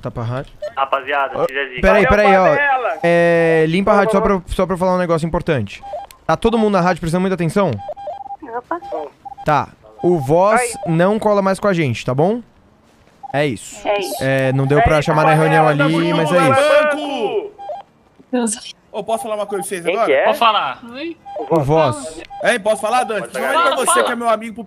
Tá pra rádio. Rapaziada, oh, precisa. Peraí, peraí, ó. É, limpa a rádio só pra, só pra falar um negócio importante. Tá todo mundo na rádio prestando muita atenção? Opa. Tá. O voz não cola mais com a gente, tá bom? É isso. É isso. É, não deu pra chamar na reunião ali, tá mas é isso. Deus. Ô, posso falar uma coisa pra vocês Quem agora? que é? Pode falar. O voz. Hein, posso falar, Dante? Pode Fala pra você que é meu amigo pro